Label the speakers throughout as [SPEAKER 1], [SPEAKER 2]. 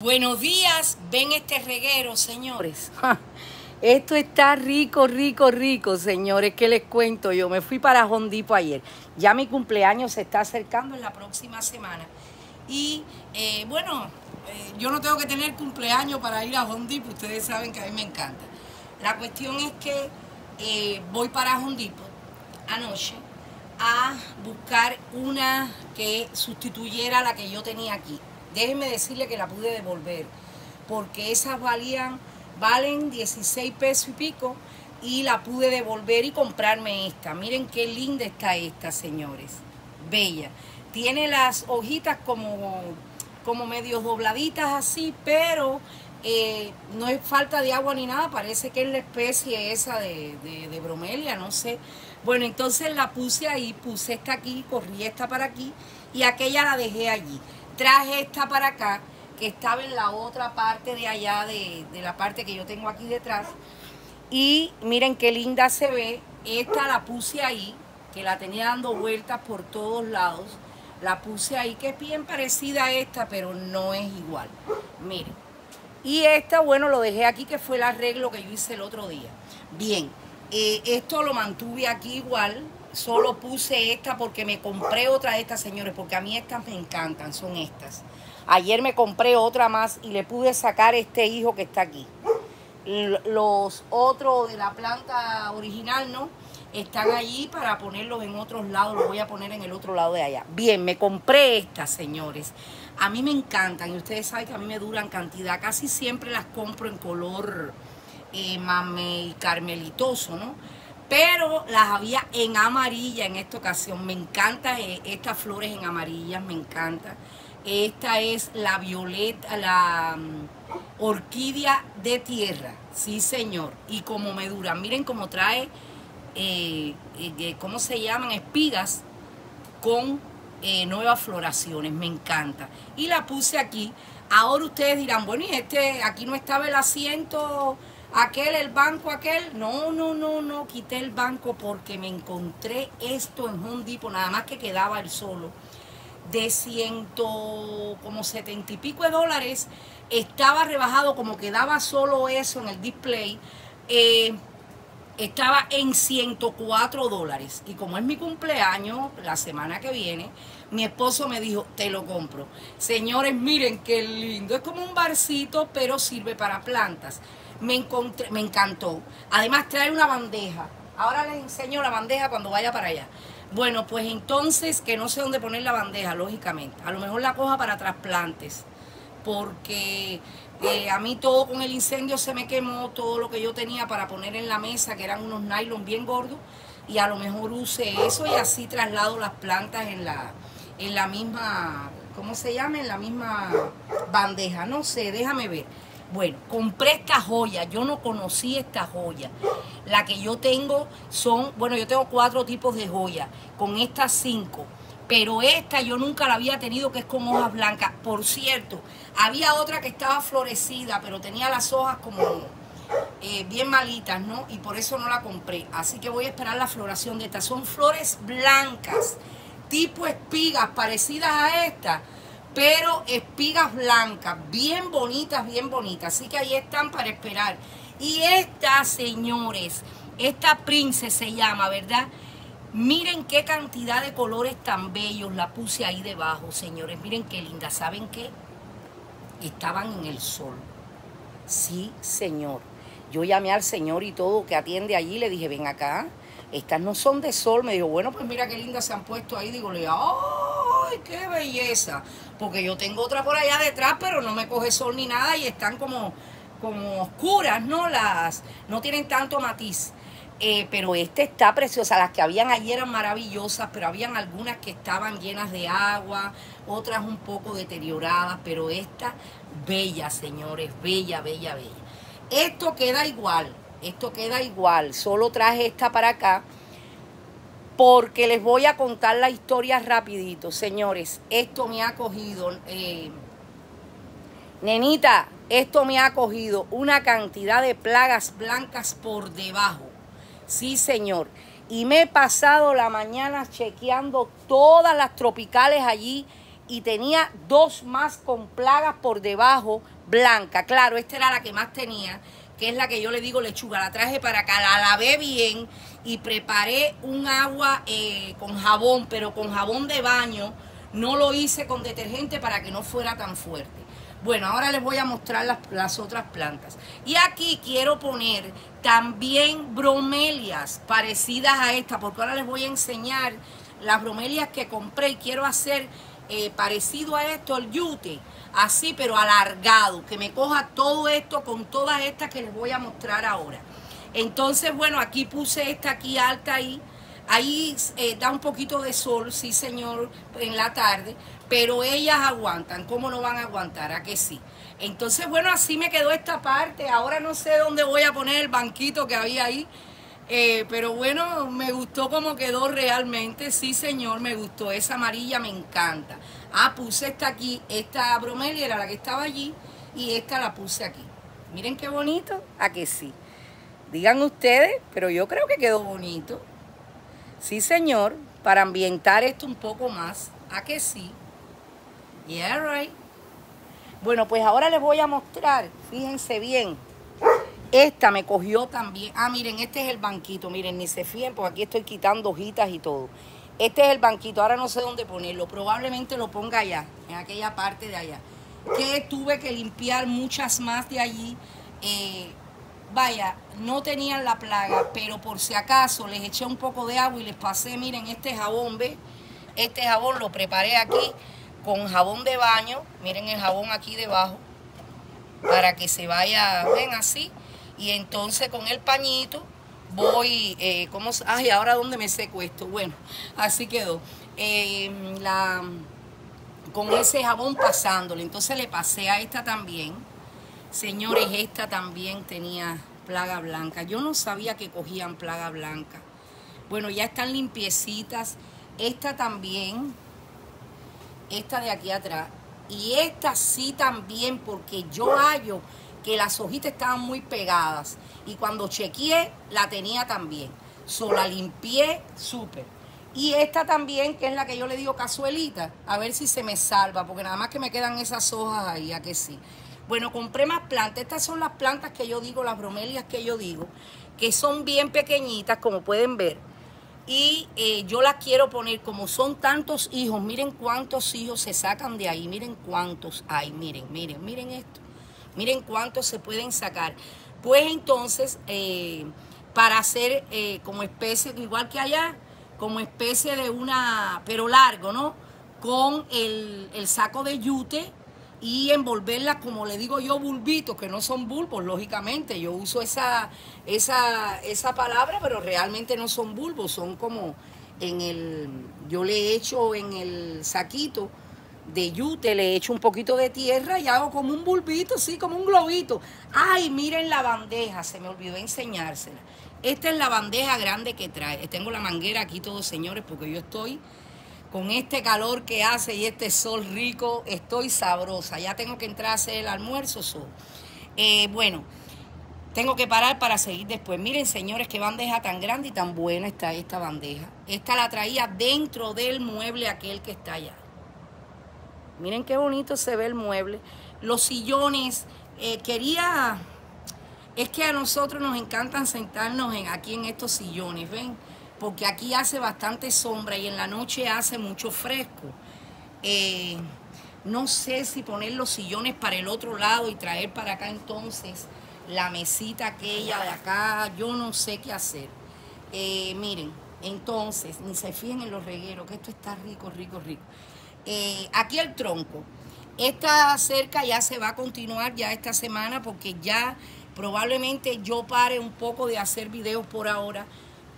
[SPEAKER 1] Buenos días, ven este reguero, señores. Esto está rico, rico, rico, señores. ¿Qué les cuento? Yo me fui para Hondipo ayer. Ya mi cumpleaños se está acercando en la próxima semana. Y eh, bueno, eh, yo no tengo que tener cumpleaños para ir a Hondipo. Ustedes saben que a mí me encanta. La cuestión es que eh, voy para Hondipo anoche a buscar una que sustituyera la que yo tenía aquí déjenme decirle que la pude devolver, porque esas valían, valen 16 pesos y pico, y la pude devolver y comprarme esta. Miren qué linda está esta, señores. Bella. Tiene las hojitas como, como medio dobladitas así, pero eh, no es falta de agua ni nada. Parece que es la especie esa de, de, de bromelia, no sé. Bueno, entonces la puse ahí, puse esta aquí, corrí esta para aquí y aquella la dejé allí traje esta para acá, que estaba en la otra parte de allá, de, la parte que yo tengo aquí detrás. Y miren qué linda se ve. Esta la puse ahí, que la tenía dando vueltas por todos lados. La puse ahí, que es bien parecida a esta, pero no es igual. Miren. Y esta, bueno, lo dejé aquí, que fue el arreglo que yo hice el otro día. Bien, eh, esto lo mantuve aquí igual, Solo puse esta porque me compré otra de estas, señores, porque a mí estas me encantan, son estas. Ayer me compré otra más y le pude sacar este hijo que está aquí. Los otros de la planta original, ¿no? Están allí para ponerlos en otros lados. Los voy a poner en el otro lado de allá. Bien, me compré estas, señores. A mí me encantan y ustedes saben que a mí me duran cantidad. Casi siempre las compro en color eh, mame carmelitoso, ¿no? Pero las había en amarilla en esta ocasión. Me encanta eh, estas flores en amarillas, me encanta. Esta es la violeta, la mm, orquídea de tierra, sí señor. Y como me dura, miren cómo trae, eh, eh, ¿cómo se llaman? Espigas con nuevas floraciones, me encanta. Y la puse aquí. Ahora ustedes dirán, bueno, y este, aquí no estaba el asiento aquel, el banco, aquel. No, no, no, no, quité el banco porque me encontré esto en Home Depot, nada más que quedaba el solo, de ciento, como setenta y pico de dólares. Estaba rebajado, como quedaba solo eso en el display. Eh, estaba en 104 dólares. Y como es mi cumpleaños, la semana que viene, mi esposo me dijo, te lo compro. Señores, miren qué lindo. Es como un barcito, pero sirve para plantas me, encontré, me encantó. Además trae una bandeja. Ahora les enseño la bandeja cuando vaya para allá. Bueno, pues entonces que no sé dónde poner la bandeja, lógicamente. A lo mejor la coja para trasplantes. Porque eh, a mí todo con el incendio se me quemó, todo lo que yo tenía para poner en la mesa, que eran unos nylon bien gordos. Y a lo mejor use eso y así traslado las plantas en la, en la misma, ¿cómo se llama? En la misma bandeja. No sé, déjame ver. Bueno, compré esta joya, yo no conocí esta joya. La que yo tengo son, bueno, yo tengo cuatro tipos de joya, con estas cinco. Pero esta yo nunca la había tenido, que es con hojas blancas. Por cierto, había otra que estaba florecida, pero tenía las hojas como eh, bien malitas, ¿no? Y por eso no la compré. Así que voy a esperar la floración de esta. Son flores blancas, tipo espigas, parecidas a esta pero espigas blancas, bien bonitas, bien bonitas. Así que ahí están para esperar. Y esta, señores, esta Prince se llama, ¿verdad? Miren qué cantidad de colores tan bellos la puse ahí debajo, señores. Miren qué linda. ¿Saben qué? Estaban en el sol. Sí, señor. Yo llamé al señor y todo que atiende allí. Le dije, ven acá. Estas no son de sol. Me dijo, bueno, pues mira qué lindas se han puesto ahí. Digo, le ¡ay, qué belleza! Porque yo tengo otra por allá detrás, pero no me coge sol ni nada y están como, como oscuras, ¿no? Las, no tienen tanto matiz. Eh, pero esta está preciosa. Las que habían allí eran maravillosas, pero habían algunas que estaban llenas de agua, otras un poco deterioradas, pero esta, bella, señores, bella, bella, bella. Esto queda igual, esto queda igual. Solo traje esta para acá porque les voy a contar la historia rapidito, señores. Esto me ha cogido, eh, nenita, esto me ha cogido una cantidad de plagas blancas por debajo. Sí, señor. Y me he pasado la mañana chequeando todas las tropicales allí y tenía dos más con plagas por debajo blanca. Claro, esta era la que más tenía, que es la que yo le digo lechuga. La traje para acá, la lavé bien y preparé un agua eh, con jabón, pero con jabón de baño. No lo hice con detergente para que no fuera tan fuerte. Bueno, ahora les voy a mostrar las, las, otras plantas. Y aquí quiero poner también bromelias parecidas a esta, porque ahora les voy a enseñar las bromelias que compré y quiero hacer eh, parecido a esto, el yute, así pero alargado, que me coja todo esto con todas estas que les voy a mostrar ahora. Entonces, bueno, aquí puse esta aquí alta ahí. Ahí eh, da un poquito de sol, sí señor, en la tarde, pero ellas aguantan. ¿Cómo no van a aguantar? ¿A que sí? Entonces, bueno, así me quedó esta parte. Ahora no sé dónde voy a poner el banquito que había ahí. Eh, pero bueno, me gustó cómo quedó realmente. Sí, señor, me gustó. Esa amarilla me encanta. Ah, puse esta aquí. Esta bromelia era la que estaba allí. Y esta la puse aquí. Miren qué bonito. ¿A que sí? Digan ustedes, pero yo creo que quedó bonito. Sí, señor. Para ambientar esto un poco más. ¿A que sí? Yeah, right. Bueno, pues ahora les voy a mostrar. Fíjense bien esta me cogió también. Ah, miren, este es el banquito. Miren, ni se fíen, porque aquí estoy quitando hojitas y todo. Este es el banquito. Ahora no sé dónde ponerlo. Probablemente lo ponga allá, en aquella parte de allá. Que tuve que limpiar muchas más de allí. Eh, vaya, no tenían la plaga, pero por si acaso les eché un poco de agua y les pasé, miren, este jabón, ¿ves? Este jabón lo preparé aquí con jabón de baño. Miren el jabón aquí debajo. Para que se vaya, ven así y entonces con el pañito voy, eh, ¿cómo? Ay, ahora dónde me seco esto. Bueno, así quedó. Eh, la, con ese jabón pasándole. Entonces le pasé a esta también. Señores, esta también tenía plaga blanca. Yo no sabía que cogían plaga blanca. Bueno, ya están limpiecitas. Esta también. Esta de aquí atrás. Y esta sí también, porque yo hallo que las hojitas estaban muy pegadas. Y cuando chequeé, la tenía también. So, la limpié súper. Y esta también, que es la que yo le digo cazuelita, a ver si se me salva, porque nada más que me quedan esas hojas ahí, a que sí. Bueno, compré más plantas. Estas son las plantas que yo digo, las bromelias que yo digo, que son bien pequeñitas, como pueden ver. Y eh, yo las quiero poner, como son tantos hijos, miren cuántos hijos se sacan de ahí, miren cuántos hay, miren, miren, miren esto. Miren cuántos se pueden sacar. Pues entonces, eh, para hacer eh, como especie, igual que allá, como especie de una, pero largo, ¿no? Con el, saco de yute y envolverla, como le digo yo, bulbitos, que no son bulbos, lógicamente. Yo uso esa, esa, esa palabra, pero realmente no son bulbos, son como en el, yo le he hecho en el saquito de yute, le echo un poquito de tierra y hago como un bulbito, así como un globito. Ay, miren la bandeja, se me olvidó enseñársela. Esta es la bandeja grande que trae. Tengo la manguera aquí todos, señores, porque yo estoy con este calor que hace y este sol rico, estoy sabrosa. Ya tengo que entrar a hacer el almuerzo. Eh, bueno, tengo que parar para seguir después. Miren, señores, qué bandeja tan grande y tan buena está esta bandeja. Esta la traía dentro del mueble aquel que está allá. Miren qué bonito se ve el mueble. Los sillones, eh, quería... Es que a nosotros nos encantan sentarnos en, aquí en estos sillones, ¿ven? Porque aquí hace bastante sombra y en la noche hace mucho fresco. Eh, no sé si poner los sillones para el otro lado y traer para acá entonces la mesita aquella de acá. Yo no sé qué hacer. Eh, miren, entonces, ni se fíjen en los regueros, que esto está rico, rico, rico. Eh, aquí el tronco. Esta cerca ya se va a continuar ya esta semana porque ya probablemente yo pare un poco de hacer videos por ahora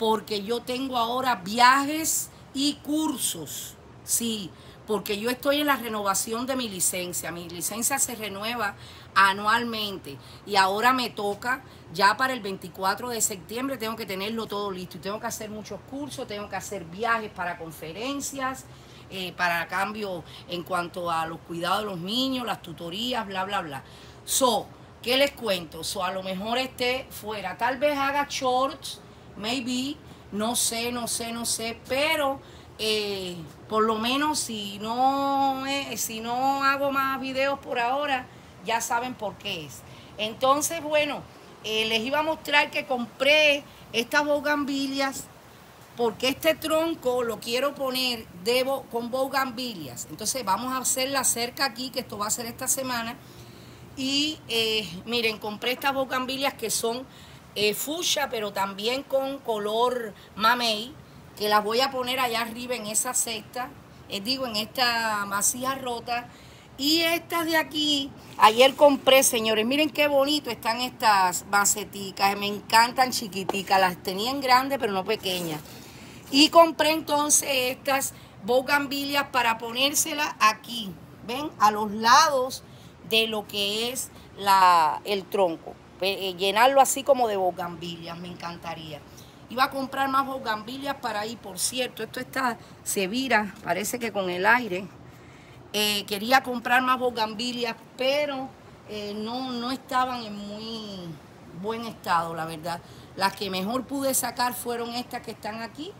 [SPEAKER 1] porque yo tengo ahora viajes y cursos. Sí, porque yo estoy en la renovación de mi licencia. Mi licencia se renueva anualmente y ahora me toca ya para el 24 de septiembre tengo que tenerlo todo listo y tengo que hacer muchos cursos, tengo que hacer viajes para conferencias eh, para cambio en cuanto a los cuidados de los niños, las tutorías, bla, bla, bla. So, ¿qué les cuento? So, a lo mejor esté fuera. Tal vez haga shorts, maybe, no sé, no sé, no sé, pero eh, por lo menos si no, si no hago más videos por ahora, ya saben por qué es. Entonces, bueno, eh, les iba a mostrar que compré estas bogambilias porque este tronco lo quiero poner debo, con bogambilias. Entonces vamos a hacer la cerca aquí, que esto va a ser esta semana. Y eh, miren, compré estas bogambilias que son eh, pero también con color mamey, que las voy a poner allá arriba en esa cesta, eh, digo, en esta masía rota. Y estas de aquí, ayer compré, señores, miren qué bonito están estas maceticas, me encantan chiquiticas, las tenían grandes pero no pequeñas. Y compré entonces estas bogambilias para ponérselas aquí, ven, a los lados de lo que es la, el tronco. Eh, llenarlo así como de bogambilias, me encantaría. Iba a comprar más bogambilias para ahí, por cierto, esto está, se vira, parece que con el aire. Eh, quería comprar más bogambilias, pero eh, no, no estaban en muy buen estado, la verdad. Las que mejor pude sacar fueron estas que están aquí,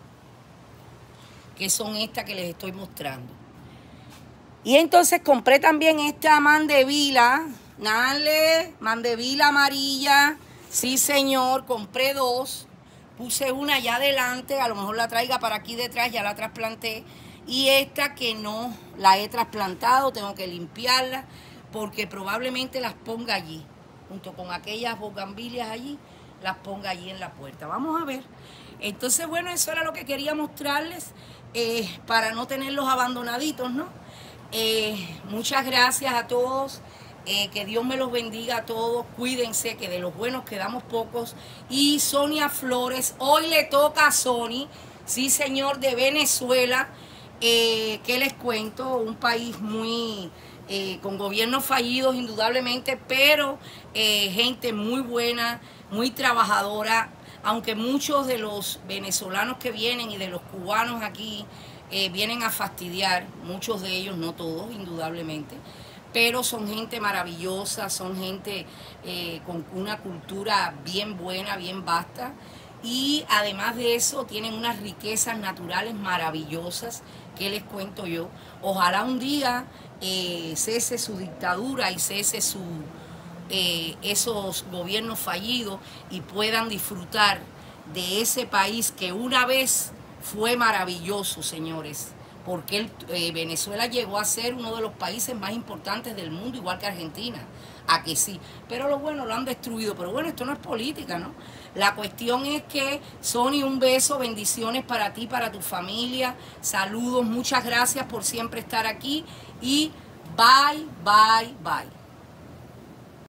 [SPEAKER 1] que son estas que les estoy mostrando. Y entonces compré también esta mandevila, Nale, mandevila amarilla, sí señor, compré dos, puse una allá adelante, a lo mejor la traiga para aquí detrás, ya la trasplanté, y esta que no la he trasplantado, tengo que limpiarla, porque probablemente las ponga allí, junto con aquellas bogambilias allí, las ponga allí en la puerta. Vamos a ver. Entonces, bueno, eso era lo que quería mostrarles. Eh, para no tenerlos abandonaditos, ¿no? Eh, muchas gracias a todos. Eh, que Dios me los bendiga a todos. Cuídense que de los buenos quedamos pocos. Y Sonia Flores, hoy le toca a Sony, sí señor, de Venezuela. ¿Qué les cuento? Un país muy... con gobiernos fallidos indudablemente, pero gente muy buena, muy trabajadora, aunque muchos de los venezolanos que vienen y de los cubanos aquí eh, vienen a fastidiar, muchos de ellos, no todos, indudablemente, pero son gente maravillosa, son gente eh, con una cultura bien buena, bien vasta, y además de eso tienen unas riquezas naturales maravillosas que les cuento yo. Ojalá un día eh, cese su dictadura y cese su, eh, esos gobiernos fallidos y puedan disfrutar de ese país que una vez fue maravilloso, señores, porque eh, Venezuela llegó a ser uno de los países más importantes del mundo, igual que Argentina, a que sí, pero lo bueno lo han destruido, pero bueno, esto no es política, ¿no? La cuestión es que, Sony, un beso, bendiciones para ti, para tu familia, saludos, muchas gracias por siempre estar aquí y bye, bye, bye.